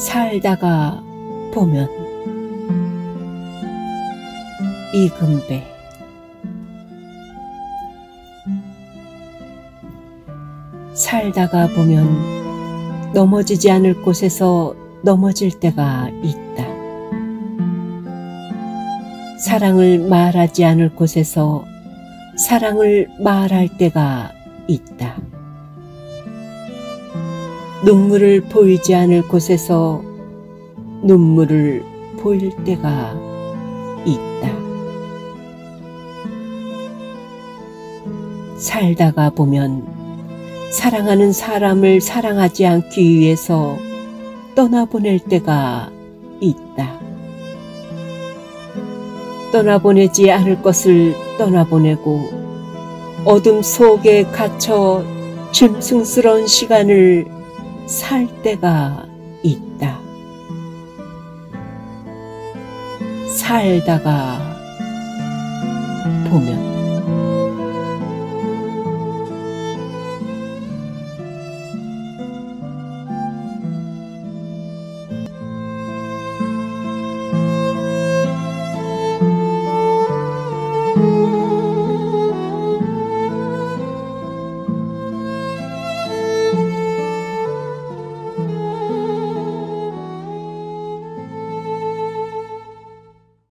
살다가 보면 이금배 살다가 보면 넘어지지 않을 곳에서 넘어질 때가 있다. 사랑을 말하지 않을 곳에서 사랑을 말할 때가 있다. 눈물을 보이지 않을 곳에서 눈물을 보일 때가 있다. 살다가 보면 사랑하는 사람을 사랑하지 않기 위해서 떠나보낼 때가 있다. 떠나보내지 않을 것을 떠나보내고 어둠 속에 갇혀 짐승스러운 시간을 살 때가 있다. 살다가 보면